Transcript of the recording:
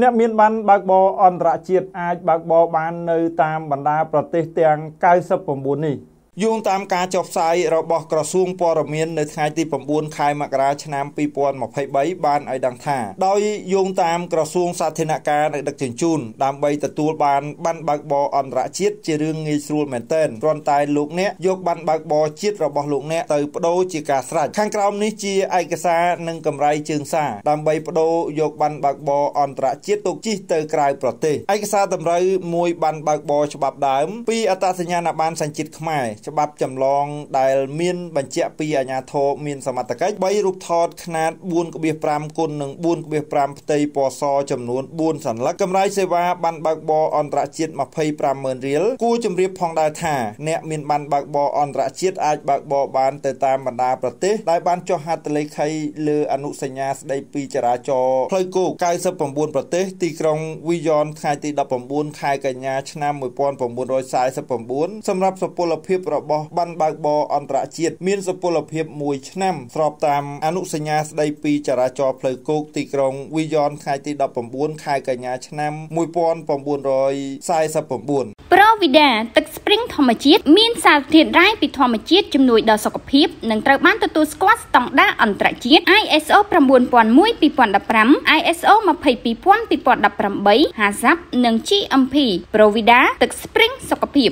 អ្នកមានបានបើកបរអន្តរជាតិអាចបើកបរបាននៅតាមបណ្ដាប្រទេសទាំង99នេះ យោងតាមការចុះផ្សាយរបស់ក្រសួងព័ត៌មាននៅថ្ងៃទី9ខែមករាឆ្នាំ2023បានឲ្យដឹងថាដោយយោងតាមក្រសួងសាធារណការនិងដឹកជញ្ជូនដើម្បីទទួលបានបានបើកបរអន្តរជាតិជារឿងងាយស្រួលមែនទែនគ្រាន់តែលោកអ្នកយកបានបើកបរជាតិរបស់លោកអ្នកទៅបដូរជាការស្រេចខាងក្រោមនេះជាឯកសារនិងកម្រៃជើងសារដើម្បីបដូរយកបានបើកបរអន្តរជាតិទុកជិះទៅក្រៅប្រទេសឯកសារតម្រូវមួយបានបើកបរច្បាប់ដើមពីអត្តសញ្ញាណប័ណ្ណសញ្ជាតិខ្មែរច្បាប់ចម្លងដែលមានបញ្ជាក់ពីអាជ្ញាធរមានសមត្ថកិច្ច3រូបថតຂ្នាត4.5គុណនិង4.5ផ្ទៃពណ៌សចំនួន4សន្លឹកកម្រៃសេវាប័ណ្ណបើកបរអន្តរជាតិ250,000រៀលគួរជម្រាបផងដែរថាអ្នកមានប័ណ្ណបើកបរអន្តរជាតិអាចបើកបរបានទៅតាមបណ្ដាប្រទេសដែលបានចុះហត្ថលេខីលើអនុសញ្ញាស្ដីពីចរាចរណ៍ផ្លូវគោក99ប្រទេសទីក្រុងវីយ៉នថ្ងៃទី19ខែកញ្ញាឆ្នាំ1949សម្រាប់សុពលភាពរបស់ប័ណ្ណបើកបរអន្តរជាតិមានសុពលភាព1ឆ្នាំស្របតាមអនុសញ្ញាស្តីពីចរាចរណ៍ផ្លូវគោកទីក្រុងវីយ៉នថ្ងៃទី19ខែកញ្ញាឆ្នាំ1949ប្រូវីដាទឹកស្ព្រីងធម្មជាតិមានសារធាតុរ៉ែពីធម្មជាតិជំនួយដល់សុខភាពនិងត្រូវបានទទួលស្គាល់ស្តង់ដារអន្តរជាតិ ISO 9001:2015 ISO 22000:2018 HACCP និង GMP ប្រូវីដាទឹកស្ព្រីងសុខភាព